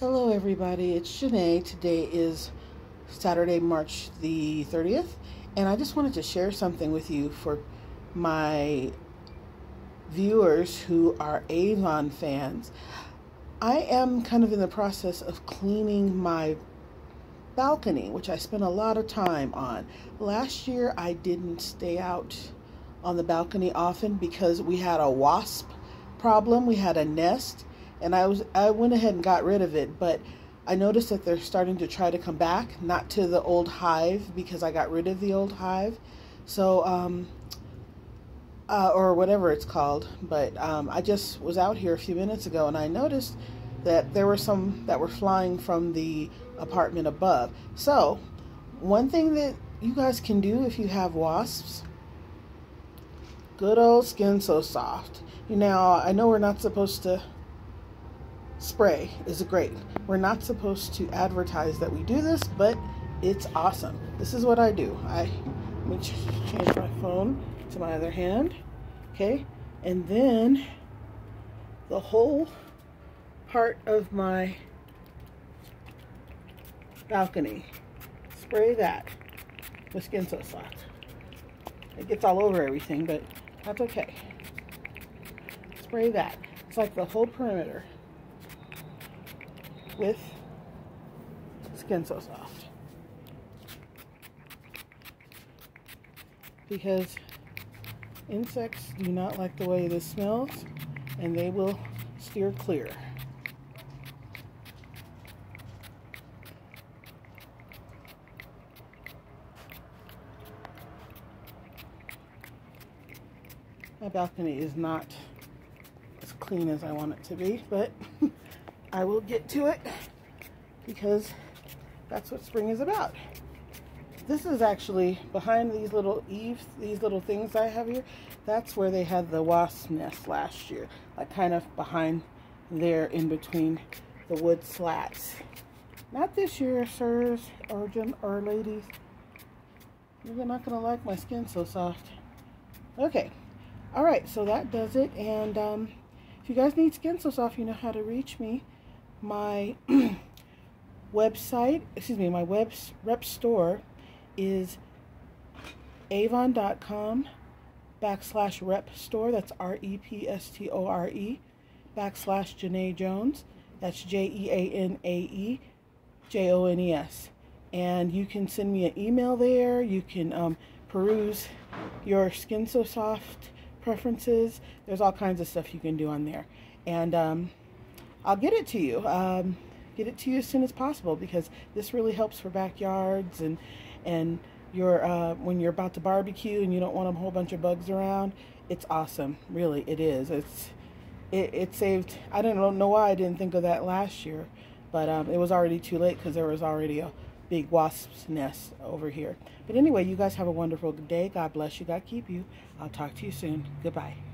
Hello, everybody. It's Jeanae. Today is Saturday, March the 30th, and I just wanted to share something with you for my viewers who are Avon fans. I am kind of in the process of cleaning my balcony, which I spent a lot of time on. Last year, I didn't stay out on the balcony often because we had a wasp problem, we had a nest and I was I went ahead and got rid of it, but I noticed that they're starting to try to come back, not to the old hive because I got rid of the old hive, so um, uh, or whatever it's called. But um, I just was out here a few minutes ago and I noticed that there were some that were flying from the apartment above. So one thing that you guys can do if you have wasps, good old skin so soft. Now I know we're not supposed to spray is great. We're not supposed to advertise that we do this, but it's awesome. This is what I do. I let me change my phone to my other hand. Okay, and then the whole part of my balcony. Spray that with Skin So Soft. It gets all over everything, but that's okay. Spray that. It's like the whole perimeter with Skin So Soft. Because insects do not like the way this smells and they will steer clear. My balcony is not as clean as I want it to be, but I will get to it because that's what spring is about. This is actually behind these little eaves, these little things I have here. That's where they had the wasp nest last year, like kind of behind there in between the wood slats. Not this year, sirs or, or ladies. You're not going to like my skin so soft. Okay. All right, so that does it. And um, if you guys need skin so soft, you know how to reach me my website, excuse me, my web rep store is avon.com backslash rep store. That's R E P S T O R E backslash Jeanae Jones. That's J E A N A E J O N E S. And you can send me an email there. You can um, peruse your Skin So Soft preferences. There's all kinds of stuff you can do on there. And um, I'll get it to you. Um, get it to you as soon as possible because this really helps for backyards and and your uh, when you're about to barbecue and you don't want a whole bunch of bugs around. It's awesome, really. It is. It's it, it saved. I don't know why I didn't think of that last year, but um, it was already too late because there was already a big wasp's nest over here. But anyway, you guys have a wonderful day. God bless you. God keep you. I'll talk to you soon. Goodbye.